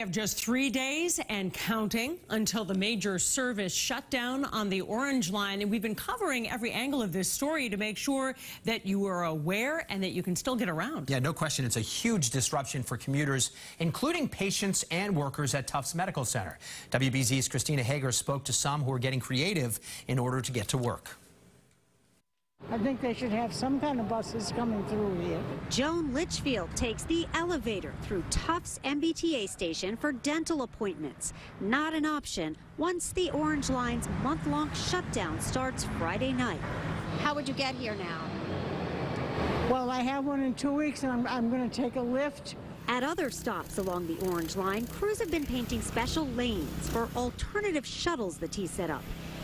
We have just three days and counting until the major service shutdown on the Orange Line. And we've been covering every angle of this story to make sure that you are aware and that you can still get around. Yeah, no question. It's a huge disruption for commuters, including patients and workers at Tufts Medical Center. WBZ's Christina Hager spoke to some who are getting creative in order to get to work. I think they should have some kind of buses coming through here. Joan Litchfield takes the elevator through Tufts MBTA station for dental appointments. Not an option once the Orange Line's month-long shutdown starts Friday night. How would you get here now? Well, I have one in two weeks, and I'm, I'm going to take a Lyft. At other stops along the Orange Line, crews have been painting special lanes for alternative shuttles the T set up.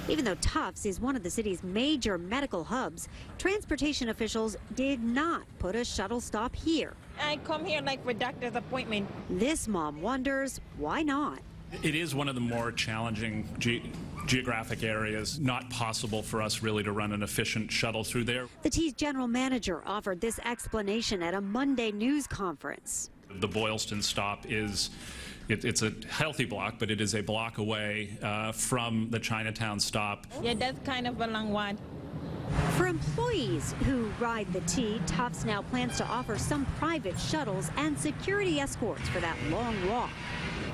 Even though Tufts is one of the city's major medical hubs, transportation officials did not put a shuttle stop here. I come here like for doctor's appointment. This mom wonders why not. It is one of the more challenging ge geographic areas. Not possible for us really to run an efficient shuttle through there. The T's general manager offered this explanation at a Monday news conference. The Boylston stop is it, it's a healthy block, but it is a block away uh, from the Chinatown stop. Yeah, that's kind of a long one. For employees who ride the T, Tufts now plans to offer some private shuttles and security escorts for that long walk.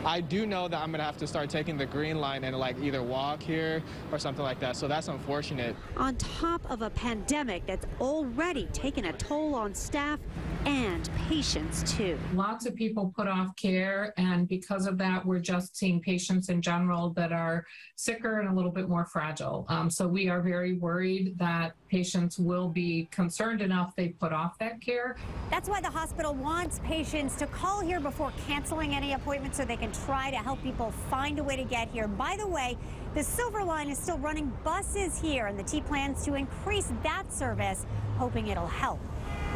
I do know that I'm going to have to start taking the green line and like either walk here or something like that. So that's unfortunate. On top of a pandemic that's already taken a toll on staff and patients too. Lots of people put off care and because of that we're just seeing patients in general that are sicker and a little bit more fragile. Um, so we are very worried that patients will be concerned enough they put off that care. That's why the hospital wants patients to call here before canceling any appointments so they can try to help people find a way to get here. By the way, the Silver Line is still running buses here, and the T plans to increase that service, hoping it'll help.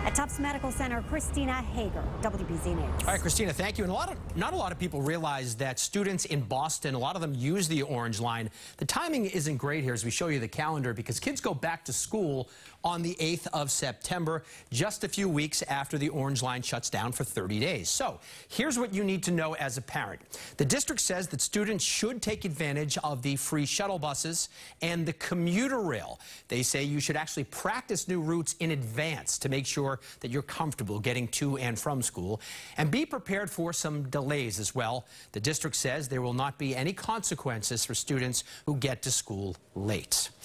At Tufts Medical Center, Christina Hager, WBZ News. All right, Christina, thank you. And a lot of, not a lot of people realize that students in Boston, a lot of them use the Orange Line. The timing isn't great here as we show you the calendar because kids go back to school on the 8th of September, just a few weeks after the Orange Line shuts down for 30 days. So here's what you need to know as a parent. The district says that students should take advantage of the free shuttle buses and the commuter rail. They say you should actually practice new routes in advance to make sure sure that you're comfortable getting to and from school. And be prepared for some delays as well. The district says there will not be any consequences for students who get to school late.